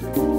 you.